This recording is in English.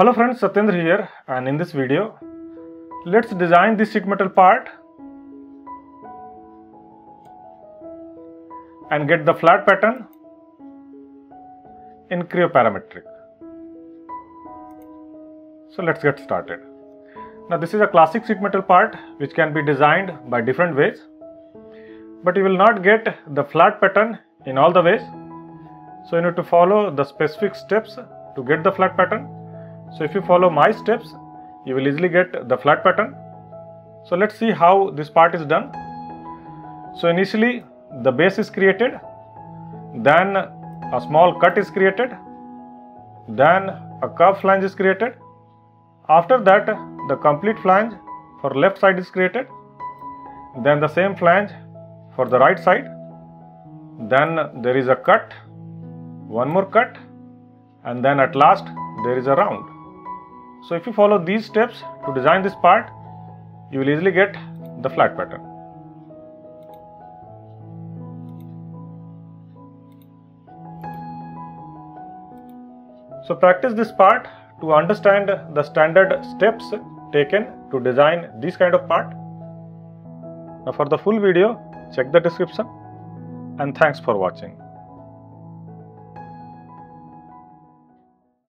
Hello friends, Satyendra here and in this video, let's design this sheet metal part and get the flat pattern in Creo Parametric. So let's get started. Now this is a classic sheet metal part which can be designed by different ways but you will not get the flat pattern in all the ways. So you need to follow the specific steps to get the flat pattern. So if you follow my steps, you will easily get the flat pattern. So let's see how this part is done. So initially the base is created, then a small cut is created, then a curved flange is created. After that the complete flange for left side is created, then the same flange for the right side, then there is a cut, one more cut and then at last there is a round. So if you follow these steps to design this part, you will easily get the flat pattern. So practice this part to understand the standard steps taken to design this kind of part. Now for the full video, check the description and thanks for watching.